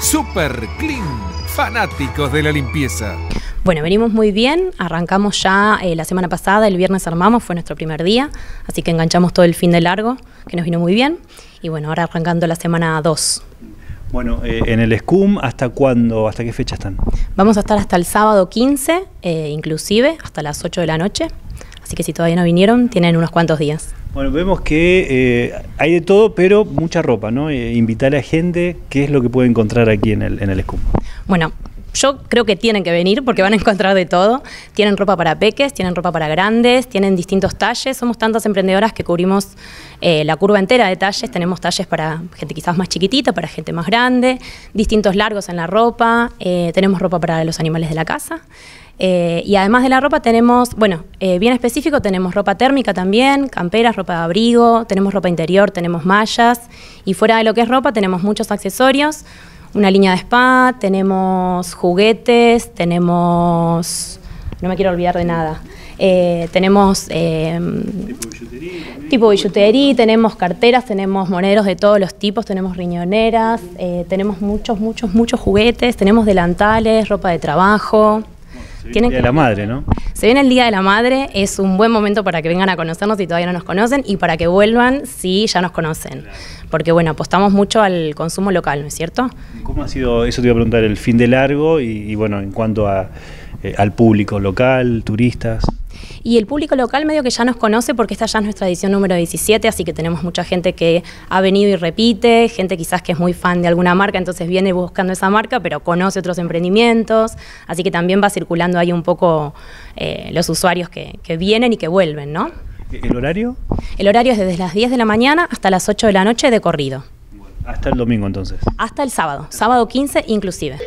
Super Clean, fanáticos de la limpieza. Bueno, venimos muy bien, arrancamos ya eh, la semana pasada, el viernes armamos, fue nuestro primer día, así que enganchamos todo el fin de largo, que nos vino muy bien, y bueno, ahora arrancando la semana 2. Bueno, eh, en el SCUM, ¿hasta cuándo, hasta qué fecha están? Vamos a estar hasta el sábado 15, eh, inclusive, hasta las 8 de la noche, así que si todavía no vinieron, tienen unos cuantos días. Bueno, vemos que eh, hay de todo, pero mucha ropa, ¿no? Eh, invitar a gente, ¿qué es lo que puede encontrar aquí en el, en el SCUM? Bueno, yo creo que tienen que venir porque van a encontrar de todo. Tienen ropa para peques, tienen ropa para grandes, tienen distintos talles. Somos tantas emprendedoras que cubrimos eh, la curva entera de talles. Tenemos talles para gente quizás más chiquitita, para gente más grande, distintos largos en la ropa. eh, tenemos ropa para los animales de la casa. Eh, y además de la ropa tenemos, bueno, eh, bien específico, tenemos ropa térmica también, camperas, ropa de abrigo, tenemos ropa interior, tenemos mallas. Y fuera de lo que es ropa tenemos muchos accesorios, una línea de spa, tenemos juguetes, tenemos... No me quiero olvidar de nada. Eh, tenemos eh, tipo billutería, tenemos carteras, tenemos moneros de todos los tipos, tenemos riñoneras, eh, tenemos muchos, muchos, muchos juguetes, tenemos delantales, ropa de trabajo. Tienen que- la madre, ¿no? Se viene el Día de la Madre, es un buen momento para que vengan a conocernos si todavía no nos conocen y para que vuelvan si ya nos conocen. Porque bueno, apostamos mucho al consumo local, ¿no es cierto? ¿Cómo ha sido, eso te iba a preguntar, el fin de largo y, bueno, en cuanto a, eh, al público local, turistas? Y el público local medio que ya nos conoce porque esta ya es nuestra edición número 17, así que tenemos mucha gente que ha venido y repite, gente quizás que es muy fan de alguna marca, entonces viene buscando esa marca, pero conoce otros emprendimientos, así que también va circulando ahí un poco eh, los usuarios que, que vienen y que vuelven, ¿no? ¿El horario? El horario es desde las 10 de la mañana hasta las 8 de la noche de corrido, Hasta el domingo entonces. hasta el sábado, sábado 15 inclusive.